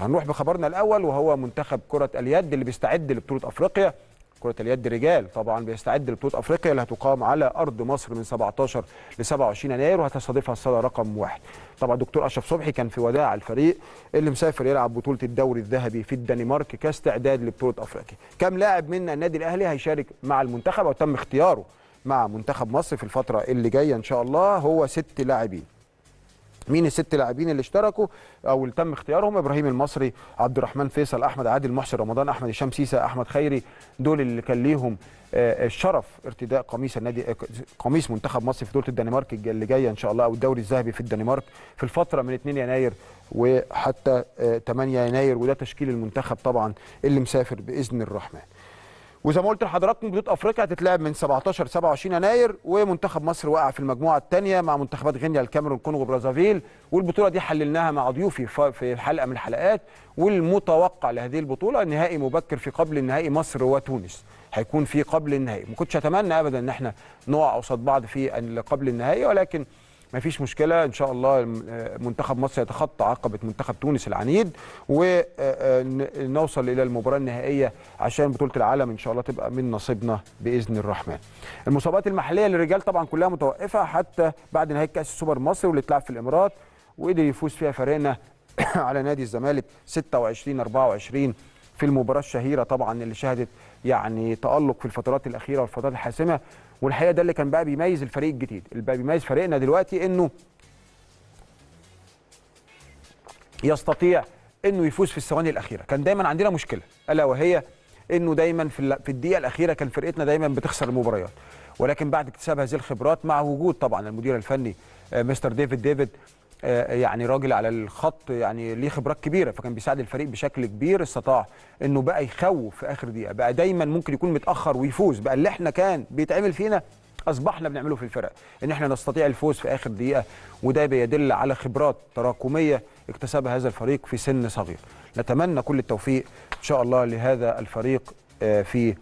هنروح بخبرنا الأول وهو منتخب كرة اليد اللي بيستعد لبطولة أفريقيا. كرة اليد رجال طبعا بيستعد لبطولة أفريقيا اللي هتقام على أرض مصر من 17 ل 27 يناير وهتستضيفها الصاله رقم واحد. طبعا دكتور أشرف صبحي كان في وداع الفريق اللي مسافر يلعب بطولة الدوري الذهبي في الدنمارك كاستعداد لبطولة أفريقيا. كم لاعب من النادي الأهلي هيشارك مع المنتخب أو تم اختياره مع منتخب مصر في الفترة اللي جاية إن شاء الله هو ست لاعبين. مين الست لاعبين اللي اشتركوا أو اللي تم اختيارهم؟ إبراهيم المصري عبد الرحمن فيصل احمد عادل محسن رمضان احمد هشام سيسه احمد خيري. دول اللي كان ليهم آه، الشرف ارتداء قميص النادي آه، قميص منتخب مصر في بطولة الدنمارك اللي جاية إن شاء الله أو الدوري الذهبي في الدنمارك في الفترة من 2 يناير وحتى آه، 8 يناير. وده تشكيل المنتخب طبعا اللي مسافر بإذن الرحمن. وزي ما قلت لحضراتكم بطولة أفريقيا هتتلعب من 17 27 يناير ومنتخب مصر وقع في المجموعة الثانية مع منتخبات غينيا الكاميرون كونغو برازافيل والبطولة دي حللناها مع ضيوفي في حلقه من الحلقات. والمتوقع لهذه البطولة نهائي مبكر في قبل النهائي مصر وتونس. هيكون في قبل النهائي. ما كنتش أتمنى ابدا إن إحنا نقع قصاد بعض في قبل النهائي ولكن ما فيش مشكلة إن شاء الله آه، منتخب مصر يتخطى عقبة منتخب تونس العنيد ونوصل إلى المباراة النهائية عشان بطولة العالم إن شاء الله تبقى من نصيبنا بإذن الرحمن. المسابقات المحلية للرجال طبعا كلها متوقفة حتى بعد نهايه كأس السوبر المصري واللي اتلعب في الإمارات وقدر يفوز فيها فريقنا على نادي الزمالك 26 24 في المباراة الشهيرة طبعا اللي شهدت يعني تألق في الفترات الأخيرة والفترات الحاسمة. والحقيقة ده اللي كان بقى بيميز الفريق الجديد. اللي بقى بيميز فريقنا دلوقتي إنه يستطيع إنه يفوز في الثواني الأخيرة. كان دايما عندنا مشكلة ألا وهي إنه دايما في ال- في الدقيقة الأخيرة كان فرقتنا دايما بتخسر المباريات. ولكن بعد اكتساب هذه الخبرات مع وجود طبعا المدير الفني آه، مستر ديفيد ديفيد يعني راجل على الخط يعني ليه خبرات كبيرة فكان بيساعد الفريق بشكل كبير استطاع إنه بقى يخوف في آخر دقيقة. بقى دايما ممكن يكون متأخر ويفوز. بقى اللي إحنا كان بيتعمل فينا أصبحنا بنعمله في الفرق. إن إحنا نستطيع الفوز في آخر دقيقة وده بيدل على خبرات تراكمية اكتسبها هذا الفريق في سن صغير. نتمنى كل التوفيق إن شاء الله لهذا الفريق آه، في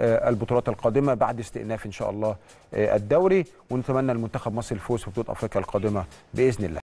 آه، البطولات القادمة بعد استئناف إن شاء الله آه، الدوري. ونتمنى لمنتخب مصر الفوز في بطولة أفريقيا القادمة بإذن الله.